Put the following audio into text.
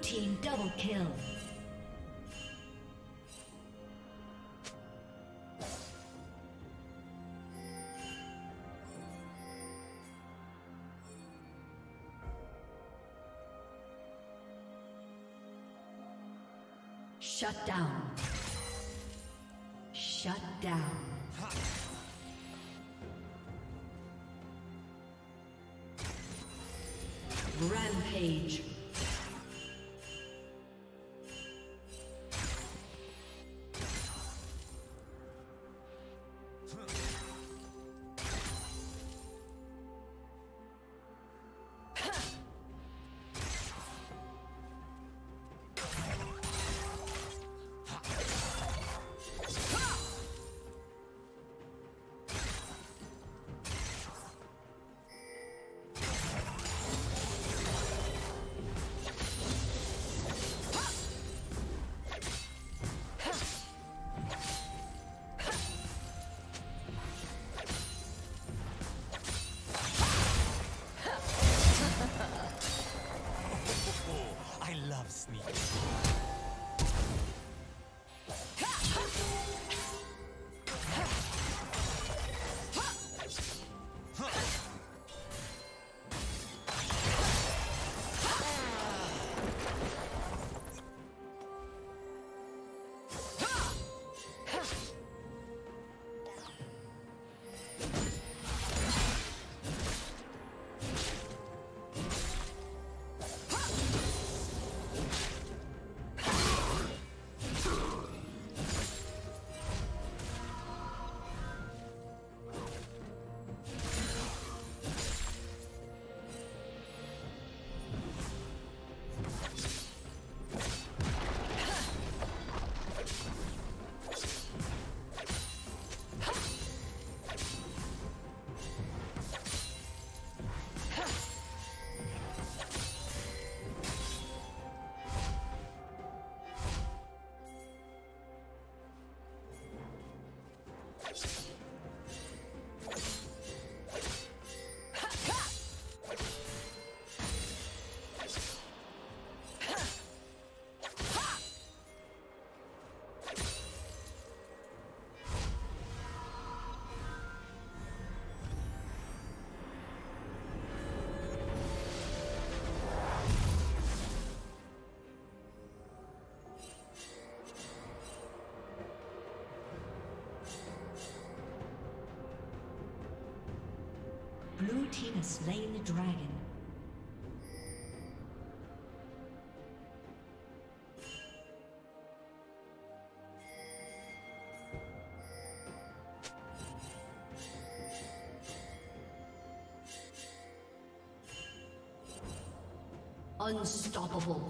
Team double kill. Shut down. Shut down. Team has slain the dragon. Unstoppable.